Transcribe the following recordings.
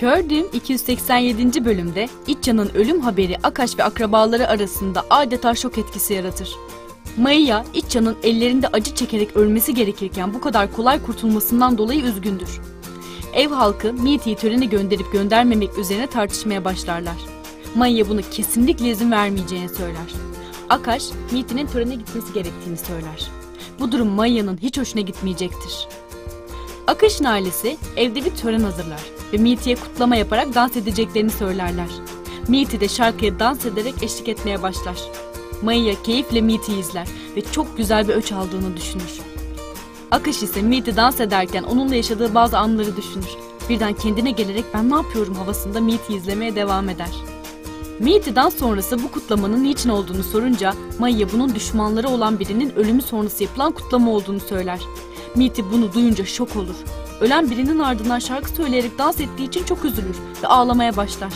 Gördüğüm 287. bölümde İtcan'ın ölüm haberi Akaş ve akrabaları arasında adeta şok etkisi yaratır. Maya, İtcan'ın ellerinde acı çekerek ölmesi gerekirken bu kadar kolay kurtulmasından dolayı üzgündür. Ev halkı Meety'yi törene gönderip göndermemek üzerine tartışmaya başlarlar. Maya bunu kesinlikle izin vermeyeceğini söyler. Akaş, Meety'nin törene gitmesi gerektiğini söyler. Bu durum Maya'nın hiç hoşuna gitmeyecektir. Akaş'ın ailesi evde bir tören hazırlar ve Meety'ye kutlama yaparak dans edeceklerini söylerler. Meety de şarkıya dans ederek eşlik etmeye başlar. Maya keyifle Meety'yi izler ve çok güzel bir öç aldığını düşünür. Akaş ise Meety dans ederken onunla yaşadığı bazı anları düşünür. Birden kendine gelerek ben ne yapıyorum havasında Meety'yi izlemeye devam eder. Meety dans sonrası bu kutlamanın niçin olduğunu sorunca Maya bunun düşmanları olan birinin ölümü sonrası yapılan kutlama olduğunu söyler. Meety bunu duyunca şok olur. Ölen birinin ardından şarkı söyleyerek dans ettiği için çok üzülür ve ağlamaya başlar.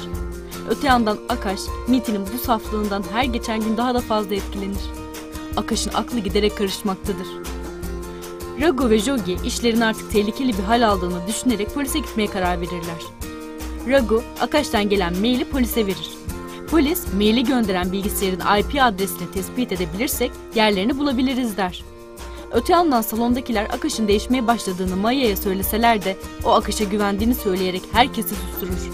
Öte yandan Akash, Meety'nin bu saflığından her geçen gün daha da fazla etkilenir. Akash'ın aklı giderek karışmaktadır. Ragu ve Jogi işlerin artık tehlikeli bir hal aldığını düşünerek polise gitmeye karar verirler. Ragu, Akash'tan gelen maili polise verir. Polis, maili gönderen bilgisayarın IP adresini tespit edebilirsek yerlerini bulabiliriz der. Öte yandan salondakiler Akash'ın değişmeye başladığını Maya'ya söyleseler de o Akash'a güvendiğini söyleyerek herkesi susturur.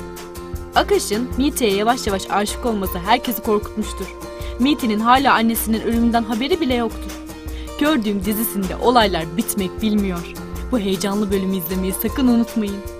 Akash'ın Meety'ye yavaş yavaş aşık olması herkesi korkutmuştur. Meety'nin hala annesinin ölümünden haberi bile yoktur. Gördüğüm dizisinde olaylar bitmek bilmiyor. Bu heyecanlı bölümü izlemeyi sakın unutmayın.